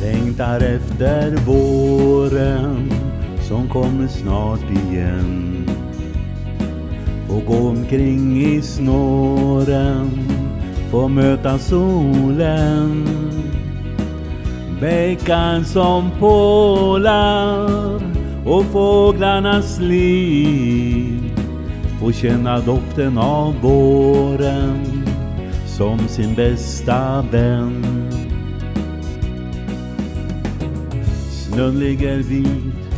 Längtar efter våren som kommer snart igen. Och gå omkring i snåren få möta solen. Bäckar som pålar och fåglarnas liv. Få känna doften av våren som sin bästa vän. Snön ligger vit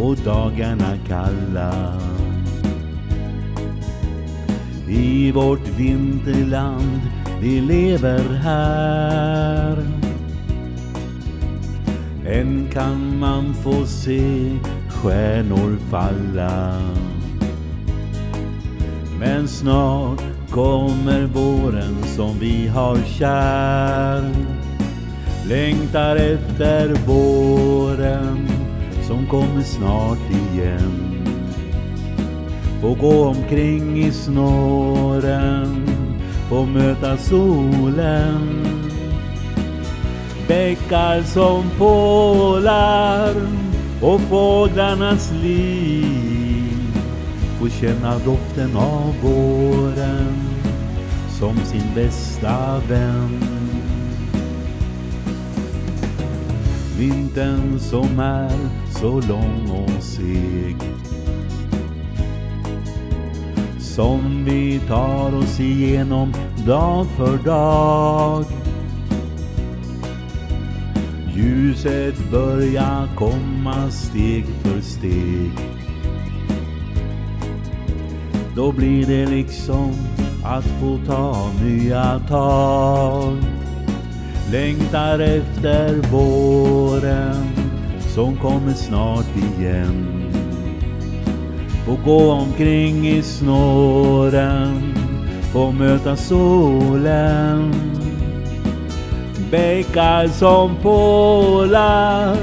och dagarna kalla. I vårt vinterland vi lever här. Än kan man få se stjärnor falla. Men snart kommer våren som vi har kär. Längtar efter vår som kommer snart igen. Få gå omkring i snåren Få möta solen. Bäckar som pålar och fåglarnas liv. Få känna doften av våren som sin bästa vän. Vintern som är så lång och seg. Som vi tar oss igenom dag för dag. Ljuset börjar komma steg för steg. Då blir det liksom att få ta nya tag. Längtar efter våren som kommer snart igen. Få gå omkring i snåren Få möta solen. Bäckar som pålar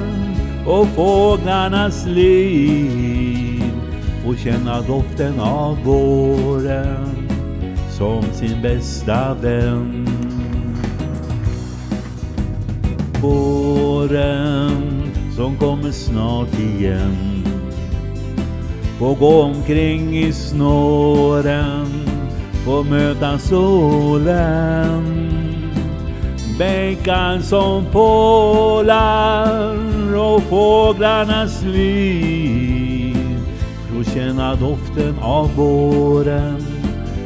och fåglarnas liv. Få känna doften av våren som sin bästa vän. Våren som kommer snart igen. Få gå omkring i snåren Få möta solen. Bänkar som pålar och fåglarnas liv. Få känna doften av våren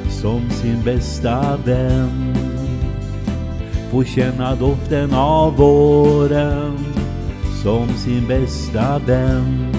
som sin bästa vän. Få känna doften av våren som sin bästa vän.